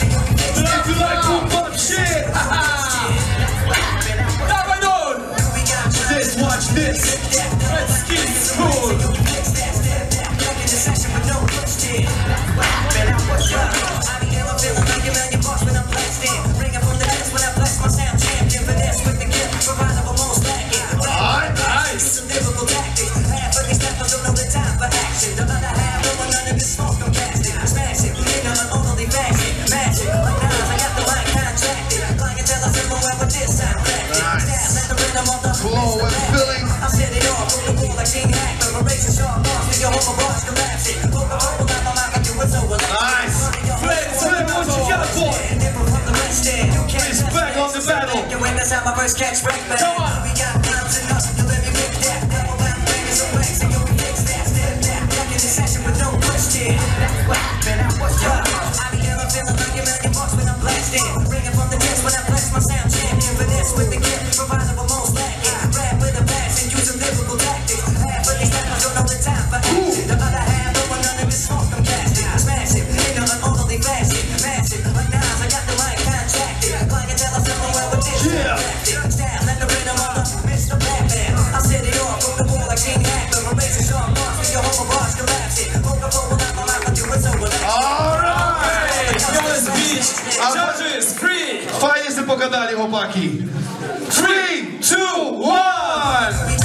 Yes. Respect on the battle. You win, that's how my first catch break. Come on. We got. You let me pogadali, chłopaki. 3, 2,